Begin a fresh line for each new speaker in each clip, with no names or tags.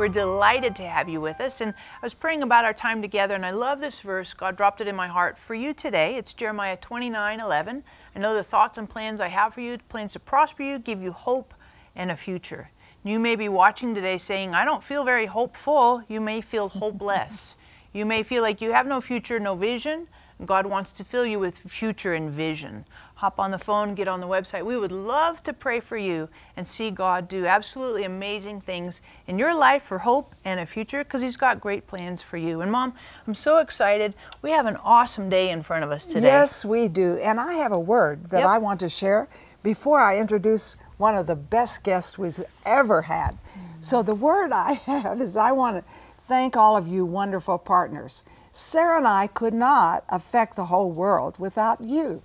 We're delighted to have you with us. And I was praying about our time together, and I love this verse. God dropped it in my heart for you today. It's Jeremiah 29 11. I know the thoughts and plans I have for you, plans to prosper you, give you hope and a future. You may be watching today saying, I don't feel very hopeful. You may feel hopeless. you may feel like you have no future, no vision. God wants to fill you with future and vision. Hop on the phone, get on the website. We would love to pray for you and see God do absolutely amazing things in your life for hope and a future because He's got great plans for you. And Mom, I'm so excited. We have an awesome day in front of us today.
Yes, we do. And I have a word that
Yep.
I want to share before I introduce one of the best guests we've ever had. So, the word I have is I want to thank all of you wonderful partners. Sarah and I could not affect the whole world without you.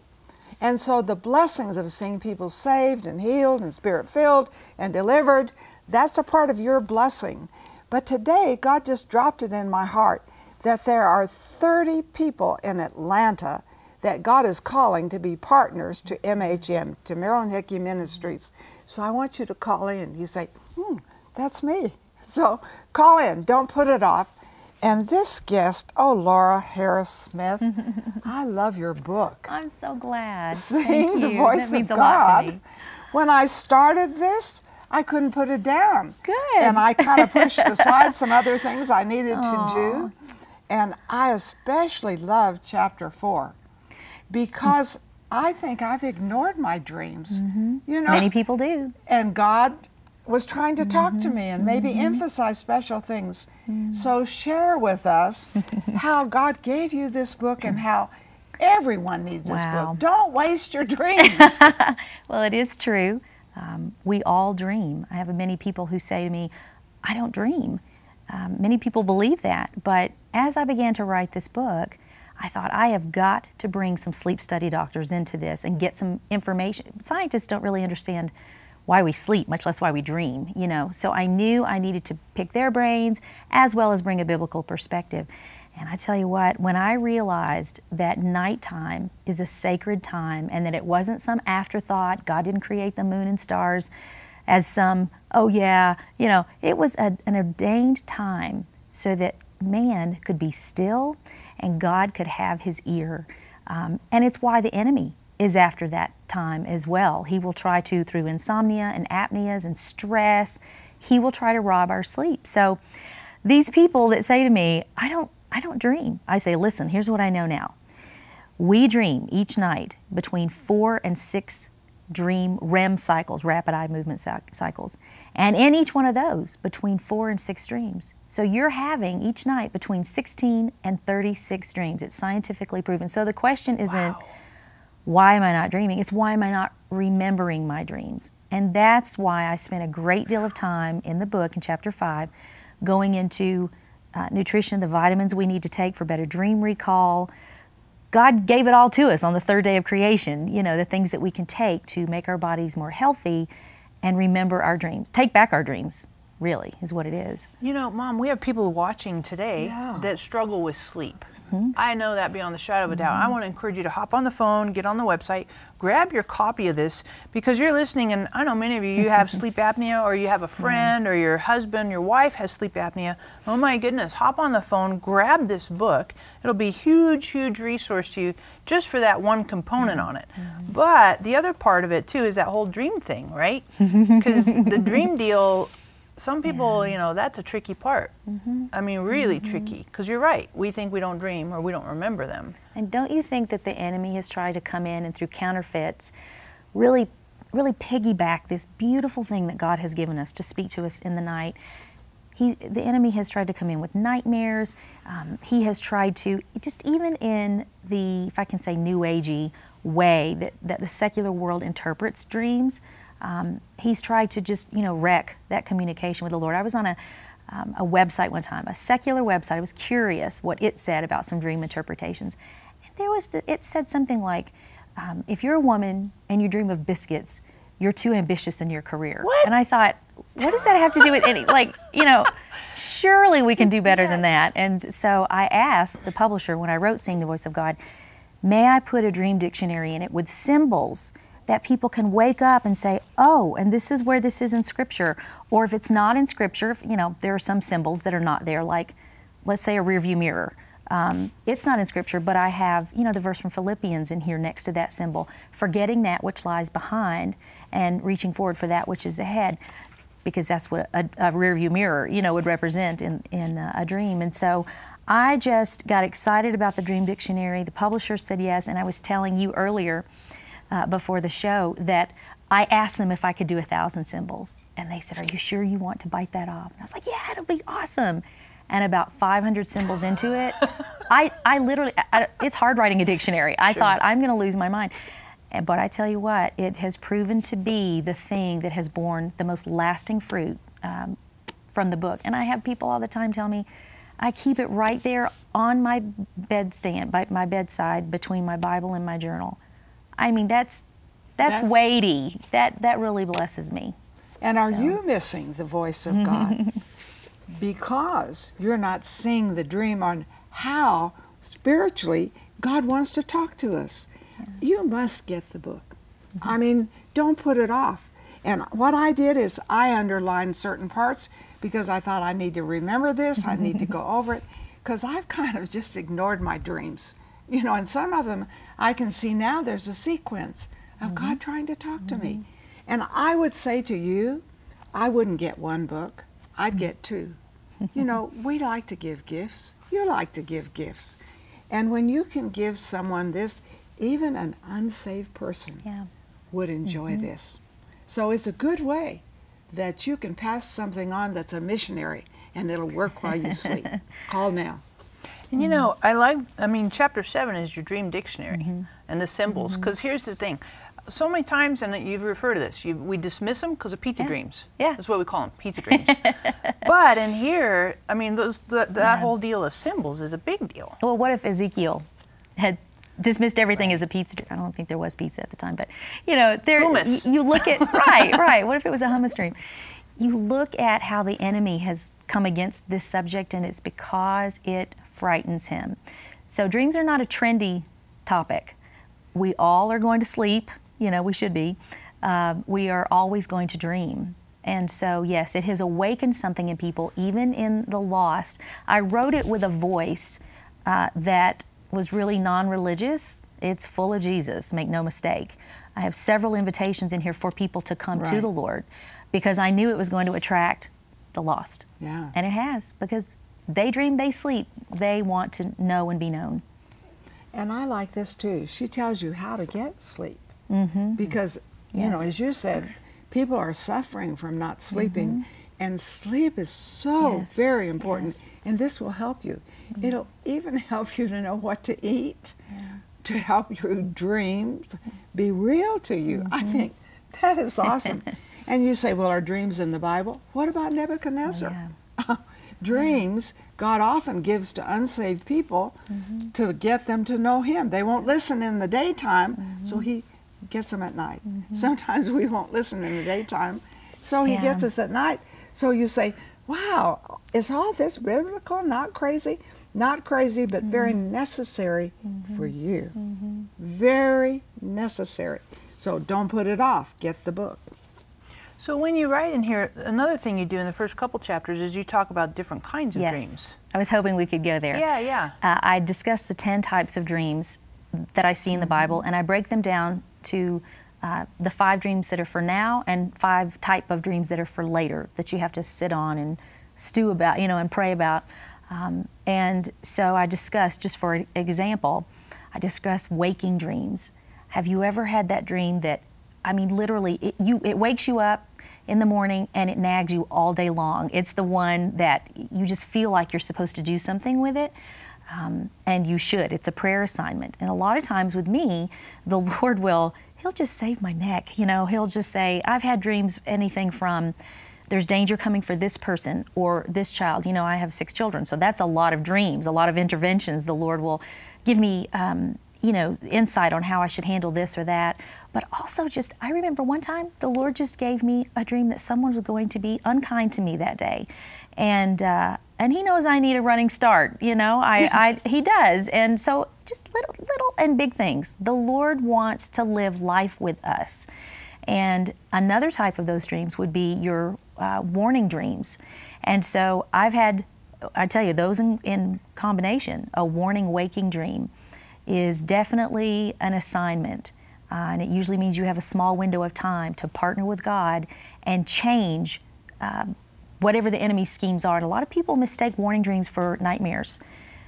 And so the blessings of seeing people saved and healed and spirit filled and delivered, that's a part of your blessing. But today, God just dropped it in my heart that there are 30 people in Atlanta that God is calling to be partners to MHM, to Marilyn Hickey Ministries. So I want you to call in. You say, hmm, that's me. So call in, don't put it off. And this guest, oh, Laura Harris Smith, I love your book.
I'm so glad. Thank
the voice of
a lot to
God. When I started this, I couldn't put it down.
Good.
And I kind of pushed aside some other things I needed to do. And I especially love chapter four because I think I've ignored my dreams. Mm-hmm. You know,
Many people do.
and God was trying to talk
Mm-hmm.
to me and maybe emphasize special things. So share with us how God gave you this book and how everyone needs this book. Don't waste your dreams.
Well, it is true. Um, we all dream. I have many people who say to me, I don't dream. Um, many people believe that. But as I began to write this book, I thought I have got to bring some sleep study doctors into this and get some information. Scientists don't really understand why we sleep, much less why we dream, you know. So I knew I needed to pick their brains as well as bring a biblical perspective. And I tell you what, when I realized that nighttime is a sacred time and that it wasn't some afterthought, God didn't create the moon and stars as some, oh yeah, you know, it was a, an ordained time so that man could be still and God could have his ear. Um, and it's why the enemy is after that time as well. He will try to, through insomnia and apneas and stress, he will try to rob our sleep. So these people that say to me, I don't, I don't dream. I say, listen, here's what I know now. We dream each night between four and six dream REM cycles, rapid eye movement cycles. And in each one of those, between four and six dreams. So you're having each night between 16 and 36 dreams. It's scientifically proven. So the question isn't, why am I not dreaming? It's why am I not remembering my dreams? And that's why I spent a great deal of time in the book in chapter five going into uh, nutrition, the vitamins we need to take for better dream recall. God gave it all to us on the third day of creation, you know, the things that we can take to make our bodies more healthy and remember our dreams. Take back our dreams, really, is what it is.
You know, Mom, we have people watching today
Yeah.
that struggle with sleep.
Mm-hmm.
I know that beyond the shadow of a doubt. I want to encourage you to hop on the phone, get on the website, grab your copy of this because you're listening, and I know many of you, you have sleep apnea, or you have a friend, or your husband, your wife has sleep apnea. Oh my goodness, hop on the phone, grab this book. It'll be a huge, huge resource to you just for that one component on it. But the other part of it too is that whole dream thing, right? Because the dream deal some people, you know, that's a tricky part. I mean, really tricky. Because you're right. We think we don't dream or we don't remember them.
And don't you think that the enemy has tried to come in and through counterfeits really really piggyback this beautiful thing that God has given us to speak to us in the night? He, the enemy has tried to come in with nightmares. Um, he has tried to, just even in the, if I can say, new agey way that, that the secular world interprets dreams, um, he's tried to just, you know, wreck that communication with the Lord. I was on a, um, a website one time, a secular website. I was curious what it said about some dream interpretations. And there was, the, it said something like, um, if you're a woman and you dream of biscuits, you're too ambitious in your career.
What?
And I thought, what does that have to do with any, like, you know, surely we can do better than that. And so I asked the publisher when I wrote Seeing the Voice of God, may I put a dream dictionary in it with symbols that people can wake up and say, oh, and this is where this is in Scripture. Or if it's not in Scripture, you know, there are some symbols that are not there, like, let's say, a rearview mirror. Um, it's not in Scripture, but I have, you know, the verse from Philippians in here next to that symbol, forgetting that which lies behind and reaching forward for that which is ahead, because that's what a, a rearview mirror, you know, would represent in, in uh, a dream. And so I just got excited about the Dream Dictionary. The publisher said yes, and I was telling you earlier uh, before the show that I asked them if I could do a thousand symbols, and they said, "Are you sure you want to bite that off?" And I was like, "Yeah, it'll be awesome." And about 500 symbols into it, I, I literally, I, it's hard writing a dictionary. I sure. thought I'm going to lose my mind. But I tell you what, it has proven to be the thing that has borne the most lasting fruit um, from the book. And I have people all the time tell me, I keep it right there on my bedstand, by my bedside, between my Bible and my journal. I mean, that's that's, that's weighty. That that really blesses me.
And are so. you missing the voice of God? because you're not seeing the dream on how spiritually God wants to talk to us. Yeah. You must get the book. Mm-hmm. I mean, don't put it off. And what I did is I underlined certain parts because I thought I need to remember this, I need to go over it, because I've kind of just ignored my dreams. You know, and some of them I can see now there's a sequence of mm-hmm. God trying to talk to mm-hmm. me. And I would say to you, I wouldn't get one book, I'd get two. you know, we like to give gifts, you like to give gifts. And when you can give someone this, even an unsaved person yeah. would enjoy mm-hmm. this. So it's a good way that you can pass something on that's a missionary and it'll work while you sleep. Call now.
And you know, I like, I mean, chapter seven is your dream dictionary mm-hmm. and the symbols. Because mm-hmm. here's the thing so many times, and you've referred to this, you, we dismiss them because of pizza
yeah.
dreams.
Yeah.
That's what we call them, pizza dreams. but in here, I mean, those the, that yeah. whole deal of symbols is a big deal.
Well, what if Ezekiel had dismissed everything right. as a pizza. I don't think there was pizza at the time, but you know, there
hummus.
You look at right, right. What if it was a hummus dream? You look at how the enemy has come against this subject, and it's because it frightens him. So dreams are not a trendy topic. We all are going to sleep. You know, we should be. Uh, we are always going to dream. And so, yes, it has awakened something in people, even in the lost. I wrote it with a voice uh, that was really non religious. It's full of Jesus, make no mistake. I have several invitations in here for people to come right. to the Lord because I knew it was going to attract the lost.
Yeah.
And it has because they dream, they sleep, they want to know and be known.
And I like this too. She tells you how to get sleep. Mm-hmm. Because, you yes. know, as you said, people are suffering from not sleeping. Mm-hmm. And sleep is so yes. very important. Yes. And this will help you. Mm-hmm. It'll even help you to know what to eat, yeah. to help your dreams be real to you. Mm-hmm. I think that is awesome. and you say, well, are dreams in the Bible? What about Nebuchadnezzar? Oh, yeah. dreams God often gives to unsaved people mm-hmm. to get them to know Him. They won't listen in the daytime, so mm-hmm. He gets them at night. Mm-hmm. Sometimes we won't listen in the daytime, so He yeah. gets us at night. So you say, wow, is all this biblical? Not crazy? Not crazy, but mm-hmm. very necessary mm-hmm. for you. Mm-hmm. Very necessary. So don't put it off. Get the book.
So when you write in here, another thing you do in the first couple chapters is you talk about different kinds of
yes.
dreams.
I was hoping we could go there.
Yeah, yeah.
Uh, I discuss the 10 types of dreams that I see in the Bible, and I break them down to uh, the five dreams that are for now and five type of dreams that are for later that you have to sit on and stew about, you know, and pray about. Um, and so I discussed, just for example, I discussed waking dreams. Have you ever had that dream that, I mean, literally, it, you, it wakes you up in the morning and it nags you all day long? It's the one that you just feel like you're supposed to do something with it. Um, and you should. It's a prayer assignment. And a lot of times with me, the Lord will, He'll just save my neck. You know, He'll just say, I've had dreams, anything from, there's danger coming for this person or this child. You know, I have six children, so that's a lot of dreams, a lot of interventions. The Lord will give me, um, you know, insight on how I should handle this or that. But also, just I remember one time the Lord just gave me a dream that someone was going to be unkind to me that day, and uh, and He knows I need a running start. You know, I, I He does, and so just little, little and big things. The Lord wants to live life with us. And another type of those dreams would be your uh, warning dreams. And so I've had, I tell you, those in, in combination, a warning waking dream is definitely an assignment. Uh, and it usually means you have a small window of time to partner with God and change uh, whatever the enemy's schemes are. And a lot of people mistake warning dreams for nightmares.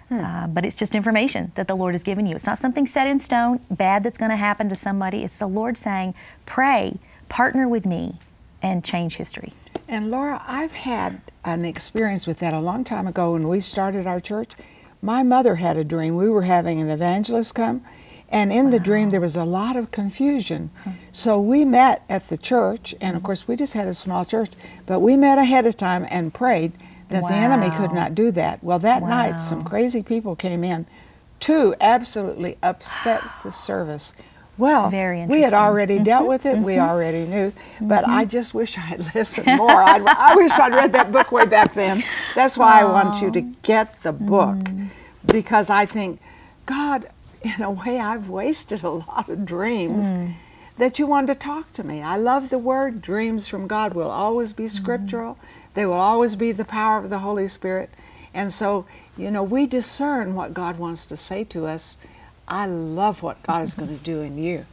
Hmm. Uh, but it's just information that the Lord has given you. It's not something set in stone, bad that's going to happen to somebody. It's the Lord saying, pray, partner with me, and change history.
And Laura, I've had an experience with that a long time ago when we started our church. My mother had a dream. We were having an evangelist come, and in wow. the dream there was a lot of confusion. So we met at the church, and of mm-hmm. course we just had a small church, but we met ahead of time and prayed that wow. the enemy could not do that. Well, that wow. night, some crazy people came in to absolutely upset the service. Well, we had already mm -hmm. dealt with it. Mm. We mm-hmm. already knew. But mm -hmm. I just wish I had listened more. I'd, I wish I'd read that book way back then. That's why oh. I want you to get the book mm. because I think, God, in a way, I've wasted a lot of dreams mm. that you wanted to talk to me. I love the word dreams from God will always be mm-hmm. scriptural. They will always be the power of the Holy Spirit. And so, you know, we discern what God wants to say to us. I love what God is going to do in you.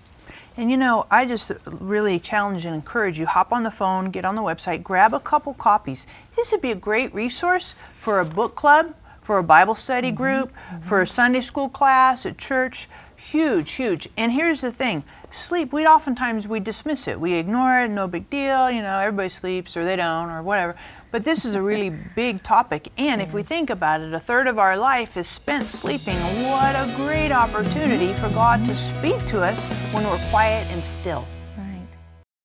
And you know, I just really challenge and encourage you hop on the phone, get on the website, grab a couple copies. This would be a great resource for a book club, for a Bible study mm -hmm. group, mm -hmm. for a Sunday school class at church. Huge, huge. And here's the thing sleep, we oftentimes we dismiss it. We ignore it, no big deal, you know, everybody sleeps or they don't or whatever. But this is a really big topic. And if we think about it, a third of our life is spent sleeping. What a great opportunity for God to speak to us when we're quiet and still.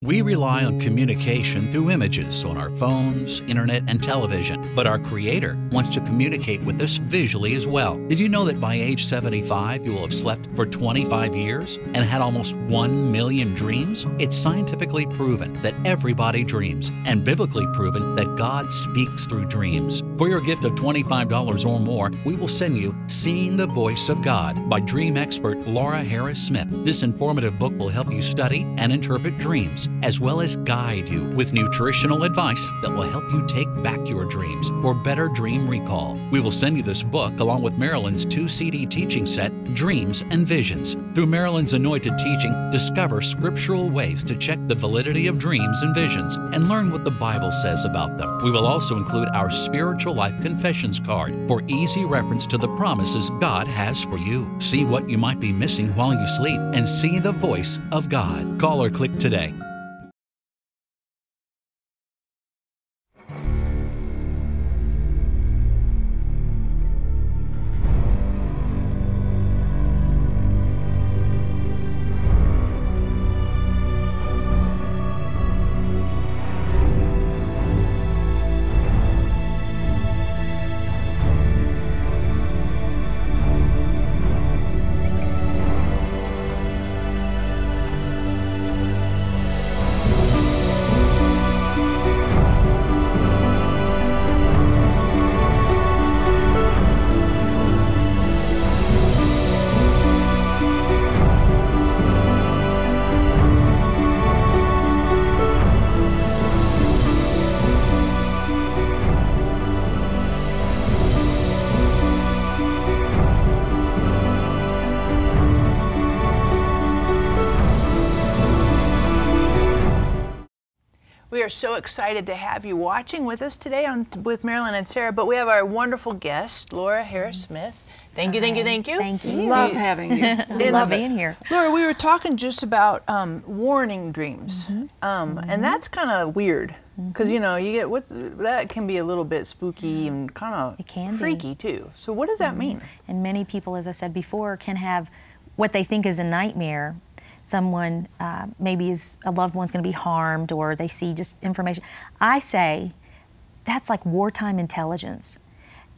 We rely on communication through images on our phones, internet, and television, but our Creator wants to communicate with us visually as well. Did you know that by age 75 you will have slept for 25 years and had almost 1 million dreams? It's scientifically proven that everybody dreams, and biblically proven that God speaks through dreams. For your gift of $25 or more, we will send you Seeing the Voice of God by dream expert Laura Harris Smith. This informative book will help you study and interpret dreams as well as guide you with nutritional advice that will help you take back your dreams for better dream recall. We will send you this book along with Marilyn's two CD teaching set, Dreams and Visions. Through Marilyn's anointed teaching, discover scriptural ways to check the validity of dreams and visions and learn what the Bible says about them. We will also include our Spiritual Life Confessions card for easy reference to the promises God has for you. See what you might be missing while you sleep and see the voice of God. Call or click today
are so excited to have you watching with us today on with Marilyn and Sarah. But we have our wonderful guest, Laura Harris Smith. Thank you, thank you, thank you.
Thank you.
Love having you.
love being here.
Laura, we were talking just about um, warning dreams, mm -hmm. um, mm -hmm. and mm-hmm. that's kind of weird because mm-hmm. you know you get what that can be a little bit spooky and kind of freaky be. too. So what does that mm-hmm. mean?
And many people, as I said before, can have what they think is a nightmare someone uh, maybe is a loved one's going to be harmed or they see just information. I say that's like wartime intelligence,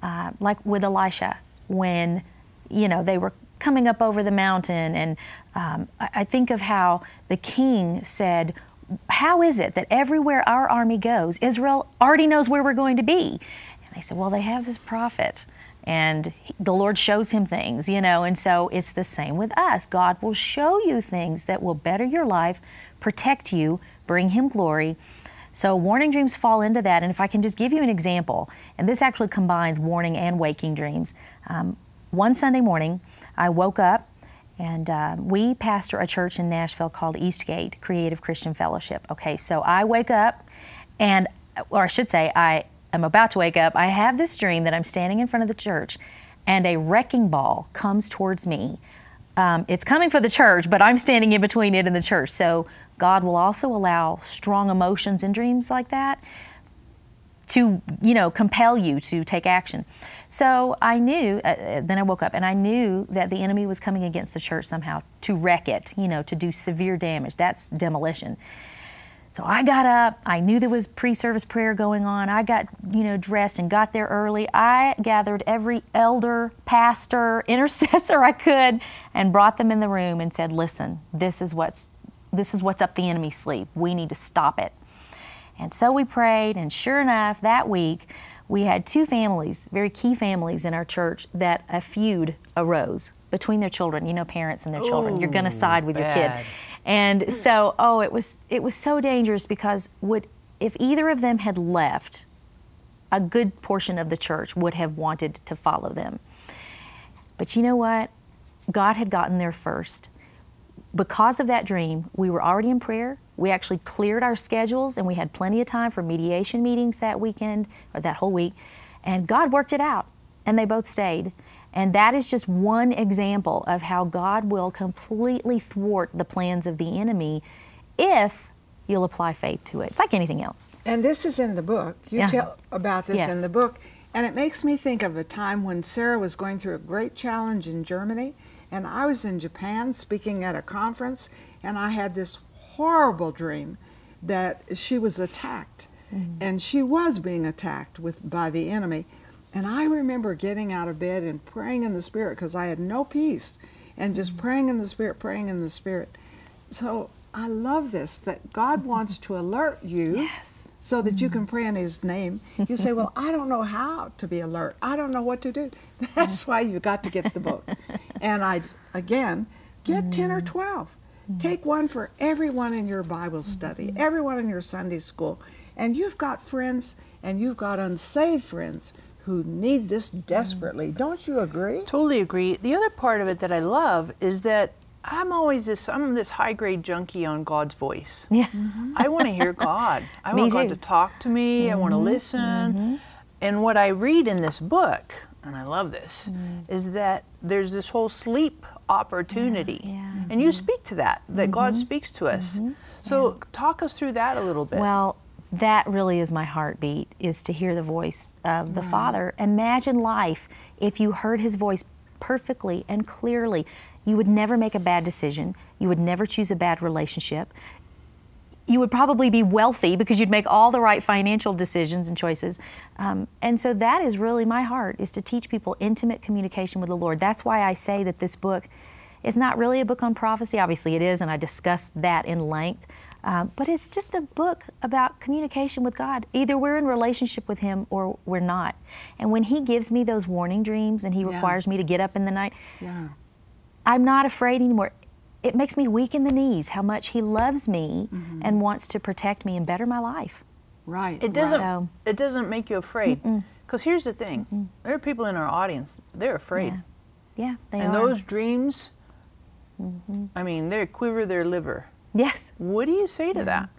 uh, like with Elisha when you know they were coming up over the mountain, and um, I, I think of how the king said. How is it that everywhere our army goes, Israel already knows where we're going to be? And they said, Well, they have this prophet and the Lord shows him things, you know, and so it's the same with us. God will show you things that will better your life, protect you, bring him glory. So warning dreams fall into that. And if I can just give you an example, and this actually combines warning and waking dreams. Um, one Sunday morning, I woke up and uh, we pastor a church in Nashville called Eastgate Creative Christian Fellowship. Okay, so I wake up and, or I should say, I am about to wake up. I have this dream that I'm standing in front of the church and a wrecking ball comes towards me. Um, it's coming for the church, but I'm standing in between it and the church. So God will also allow strong emotions in dreams like that to, you know, compel you to take action. So I knew, uh, uh, then I woke up and I knew that the enemy was coming against the church somehow to wreck it, you know, to do severe damage. That's demolition. So I got up. I knew there was pre-service prayer going on. I got, you know, dressed and got there early. I gathered every elder, pastor, intercessor I could and brought them in the room and said, "Listen, this is what's this is what's up the enemy's sleeve. We need to stop it." And so we prayed, and sure enough, that week we had two families, very key families in our church, that a feud arose between their children. You know, parents and their children. You're going to side with your kid, and hmm. so oh, it was it was so dangerous because would if either of them had left, a good portion of the church would have wanted to follow them. But you know what? God had gotten there first. Because of that dream, we were already in prayer. We actually cleared our schedules and we had plenty of time for mediation meetings that weekend or that whole week. And God worked it out and they both stayed. And that is just one example of how God will completely thwart the plans of the enemy if you'll apply faith to it. It's like anything else.
And this is in the book. You
Yeah.
tell about this
Yes.
in the book. And it makes me think of a time when Sarah was going through a great challenge in Germany. And I was in Japan speaking at a conference. And I had this horrible dream that she was attacked. Mm-hmm. And she was being attacked with, by the enemy. And I remember getting out of bed and praying in the Spirit because I had no peace. And just mm-hmm. praying in the Spirit, praying in the Spirit. So I love this that God mm-hmm. wants to alert you
Yes.
so that you can mm-hmm. pray in His name. You say, Well, I don't know how to be alert. I don't know what to do. That's why you've got to get the book. And I, again, get 10 or 12. Take one for everyone in your Bible study, everyone in your Sunday school. And you've got friends and you've got unsaved friends who need this desperately. Don't you agree?
Totally agree. The other part of it that I love is that I'm always this I'm this high grade junkie on God's voice.
Yeah.
I want to hear God. I
Me
want God to talk to me. I want to mm-hmm. listen. Mm-hmm. And what I read in this book, and I love this, mm. is that there's this whole sleep opportunity.
Yeah.
And you mm-hmm. speak to that, that God speaks to us. So talk us through that a little bit.
Well, that really is my heartbeat is to hear the voice of the Father. Imagine life if you heard his voice perfectly and clearly. You would never make a bad decision. You would never choose a bad relationship. You would probably be wealthy because you'd make all the right financial decisions and choices. Um, and so that is really my heart is to teach people intimate communication with the Lord. That's why I say that this book is not really a book on prophecy. Obviously, it is, and I discuss that in length. Um, but it's just a book about communication with God. Either we're in relationship with Him or we're not. And when He gives me those warning dreams and He
Yeah.
requires me to get up in the night,
Yeah.
I'm not afraid anymore. It makes me weak in the knees how much He loves me and wants to protect me and better my life.
Right.
It doesn't.
So-
It doesn't make you afraid. Because here's the thing: there are people in our audience. They're afraid,
Yeah, yeah they
and
are.
those dreams. I mean, they quiver their liver.
Yes,
What do you say to that?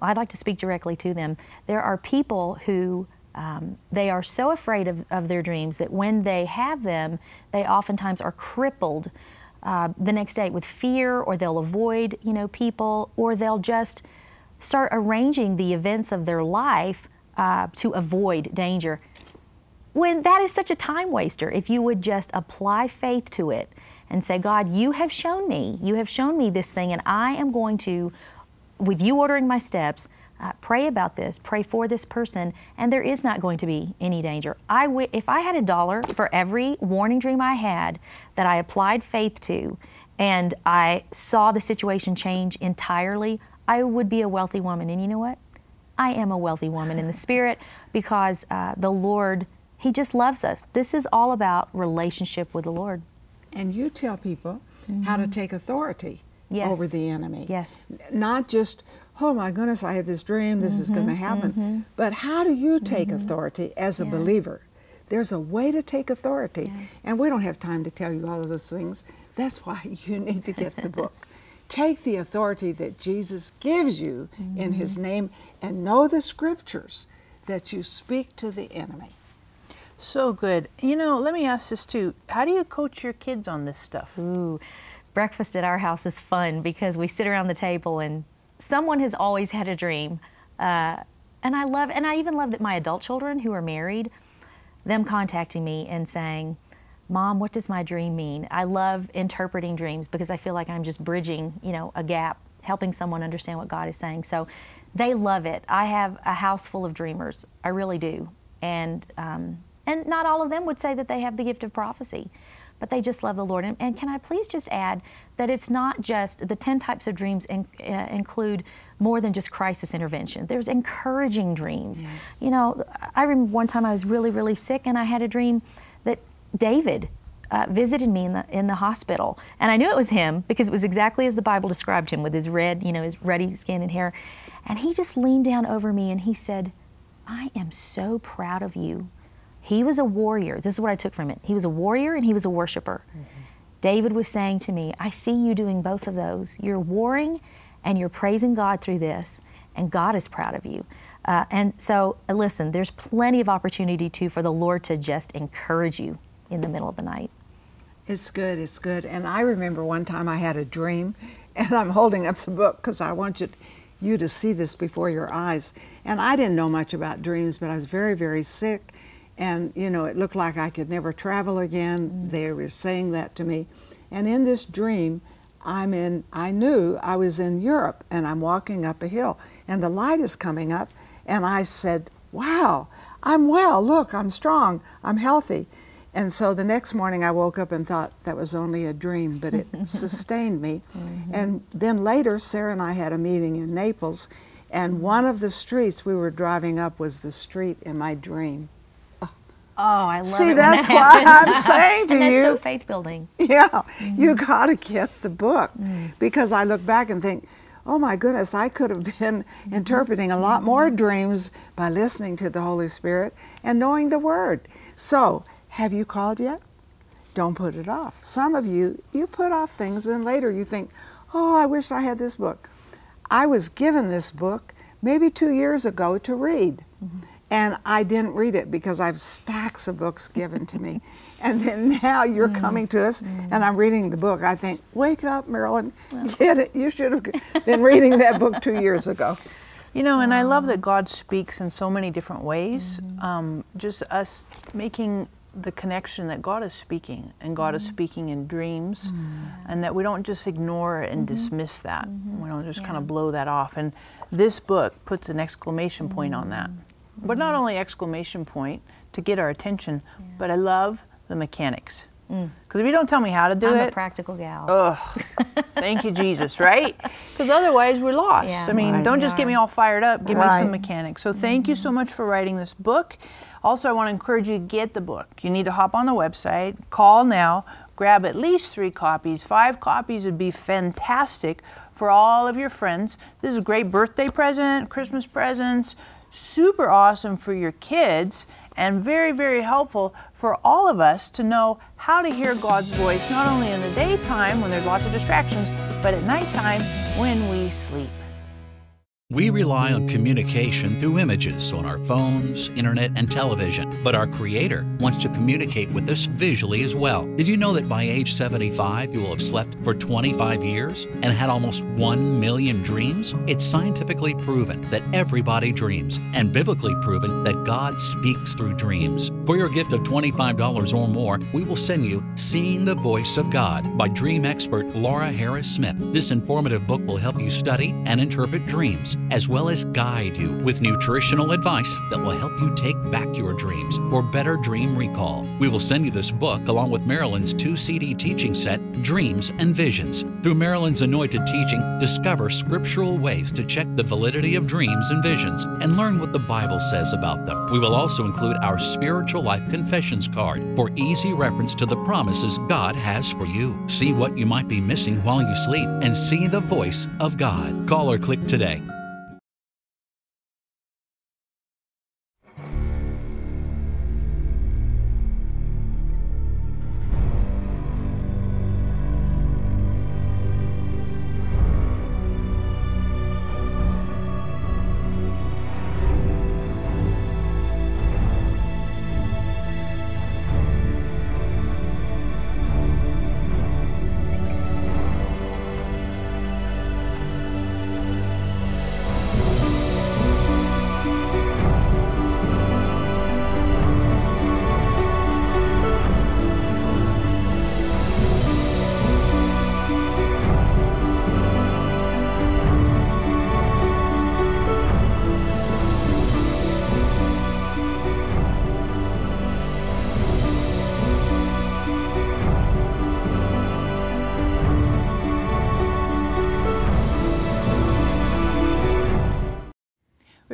I'd like to speak directly to them. There are people who um, they are so afraid of, of their dreams that when they have them, they oftentimes are crippled uh, the next day with fear, or they'll avoid, you know, people, or they'll just start arranging the events of their life uh, to avoid danger. When that is such a time waster, if you would just apply faith to it and say, God, you have shown me, you have shown me this thing, and I am going to with you ordering my steps, uh, pray about this, pray for this person, and there is not going to be any danger. I w- if I had a dollar for every warning dream I had that I applied faith to, and I saw the situation change entirely, I would be a wealthy woman. And you know what? I am a wealthy woman in the spirit because uh, the Lord, He just loves us. This is all about relationship with the Lord.
And you tell people how to take authority
Mm-hmm. Yes.
over the enemy.
Yes.
Not just, oh my goodness, I had this dream, this is going to
Mm-hmm,
happen. But how do you take authority as a believer? There's a way to take authority. And we don't have time to tell you all of those things. That's why you need to get the book. Take the authority that Jesus gives you in His
Mm-hmm.
name and know the scriptures that you speak to the enemy.
So good. You know, let me ask this too. How do you coach your kids on this stuff?
Ooh, breakfast at our house is fun because we sit around the table and someone has always had a dream. Uh, and I love, and I even love that my adult children who are married, them contacting me and saying, Mom, what does my dream mean? I love interpreting dreams because I feel like I'm just bridging, you know, a gap, helping someone understand what God is saying. So they love it. I have a house full of dreamers. I really do. And, um, and not all of them would say that they have the gift of prophecy but they just love the Lord. And, and, can I please just add that it's not just the 10 types of dreams in, uh, include more than just crisis intervention. There's encouraging dreams.
Yes.
You know, I remember one time I was really, really sick and I had a dream that David uh, visited me in the in the hospital, and I knew it was him because it was exactly as the Bible described him, with his red, you know, his ruddy skin and hair, and he just leaned down over me and he said, "I am so proud of you." He was a warrior. This is what I took from it. He was a warrior and he was a worshiper. David was saying to me, I see you doing both of those. You're warring and you're praising God through this, and God is proud of you. Uh, and so, uh, listen, there's plenty of opportunity too for the Lord to just encourage you in the middle of the night.
It's good, it's good. And I remember one time I had a dream, and I'm holding up the book because I want you, you to see this before your eyes. And I didn't know much about dreams, but I was very, very sick. And, you know, it looked like I could never travel again. Mm-hmm. They were saying that to me. And in this dream, I'm in, I knew I was in Europe and I'm walking up a hill and the light is coming up. And I said, Wow, I'm well. Look, I'm strong. I'm healthy. And so the next morning I woke up and thought that was only a dream, but it sustained me. Mm-hmm. And then later, Sarah and I had a meeting in Naples, and one of the streets we were driving up was the street in my dream.
Oh, I love
See,
it when
that's
that
why. I'm saying to
and that's
you.
so faith building.
Yeah, you mm-hmm. got to get the book mm. because I look back and think, oh my goodness, I could have been mm-hmm. interpreting a lot more dreams by listening to the Holy Spirit and knowing the Word. So, have you called yet? Don't put it off. Some of you, you put off things, and later you think, oh, I wish I had this book. I was given this book maybe two years ago to read. Mm-hmm. And I didn't read it because I have stacks of books given to me. And then now you're mm. coming to us and mm. I'm reading the book. I think, wake up, Marilyn, get it. You should have been reading that book two years ago.
You know, and I love that um, God speaks in so many different ways. Mm-hmm. Um, just us making the connection that God is speaking, and God is mm-hmm. speaking in dreams, mm. and that we don't just ignore and mm-hmm. dismiss that. We don't just kind of blow that off. And this book puts an exclamation point on that. But not only exclamation point to get our attention, but I love the mechanics. Mm. Because if you don't tell me how to do it I'm
a practical gal.
Ugh. Thank you, Jesus, right? Because otherwise we're lost.
Yeah.
I mean,
Right.
don't just get me all fired up, give me some mechanics. So thank you mm-hmm. so much for writing this book. Also, I want to encourage you to get the book. You need to hop on the website, call now, grab at least three copies. Five copies would be fantastic for all of your friends. This is a great birthday present, Christmas presents, super awesome for your kids and very, very helpful for all of us to know how to hear God's voice, not only in the daytime when there's lots of distractions, but at nighttime when we sleep.
We rely on communication through images on our phones, internet, and television, but our Creator wants to communicate with us visually as well. Did you know that by age 75 you will have slept for 25 years and had almost 1 million dreams? It's scientifically proven that everybody dreams, and biblically proven that God speaks through dreams. For your gift of $25 or more, we will send you Seeing the Voice of God by dream expert Laura Harris Smith. This informative book will help you study and interpret dreams as well as guide you with nutritional advice that will help you take back your dreams for better dream recall. We will send you this book along with Marilyn's two CD teaching set, Dreams and Visions. Through Marilyn's anointed teaching, discover scriptural ways to check the validity of dreams and visions and learn what the Bible says about them. We will also include our Spiritual Life Confessions card for easy reference to the promises God has for you. See what you might be missing while you sleep and see the voice of God. Call or click today.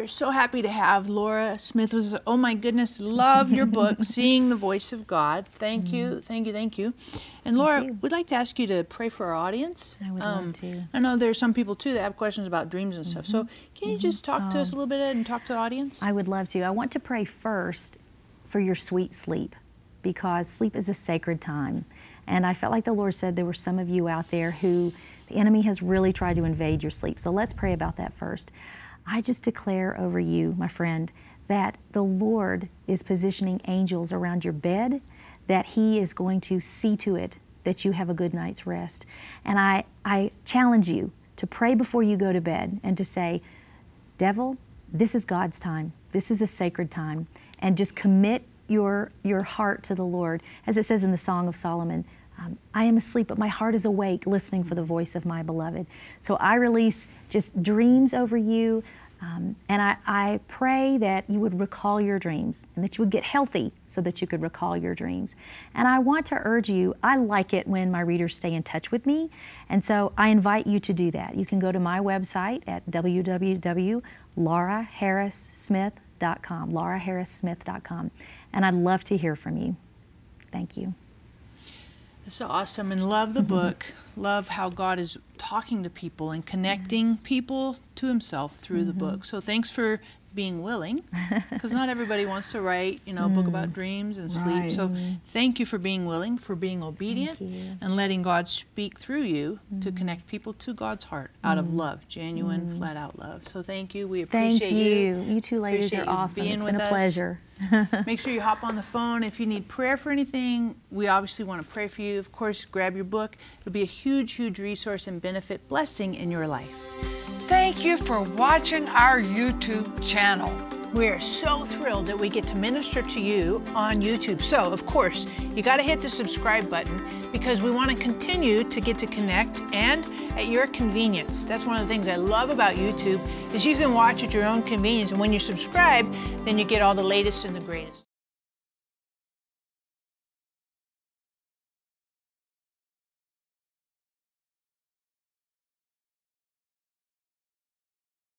So happy to have Laura Smith. Was oh my goodness, love your book, Seeing the Voice of God. Thank you, mm-hmm. thank you, thank you. And Laura,
you.
we'd like to ask you to pray for our audience. Um,
I would love um, to.
I know there's some people too that have questions about dreams and stuff. So mm-hmm. can you mm-hmm. just talk to us um, a little bit and talk to the audience?
I would love to. I want to pray first for your sweet sleep because sleep is a sacred time. And I felt like the Lord said there were some of you out there who the enemy has really tried to invade your sleep. So let's pray about that first. I just declare over you, my friend, that the Lord is positioning angels around your bed, that He is going to see to it that you have a good night's rest. And I, I challenge you to pray before you go to bed and to say, Devil, this is God's time. This is a sacred time. And just commit your, your heart to the Lord. As it says in the Song of Solomon, um, I am asleep, but my heart is awake, listening for the voice of my beloved. So I release just dreams over you. Um, and I, I pray that you would recall your dreams and that you would get healthy so that you could recall your dreams. And I want to urge you, I like it when my readers stay in touch with me. And so I invite you to do that. You can go to my website at www.lauraharrissmith.com, lauraharrissmith.com. And I'd love to hear from you. Thank you.
It's so awesome and love the mm-hmm. book. Love how God is talking to people and connecting mm-hmm. people to Himself through the mm-hmm. book. So thanks for being willing, because not everybody wants to write, you know, a book about mm. dreams and sleep. So thank you for being willing, for being obedient, and letting God speak through you to mm-hmm. connect people to God's heart out of mm. love, genuine, mm. flat out love. So thank you. We
Thank
appreciate
you. You two ladies
Appreciate
are
you
awesome.
being
It's
with
been a pleasure.
Make sure you hop on the phone. If you need prayer for anything, we obviously want to pray for you. Of course, grab your book. It'll be a huge, huge resource and benefit, blessing in your life.
Thank you for watching our YouTube channel.
We are so thrilled that we get to minister to you on YouTube. So, of course, you got to hit the subscribe button because we want to continue to get to connect and at your convenience. That's one of the things I love about YouTube is you can watch at your own convenience and when you subscribe, then you get all the latest and the greatest.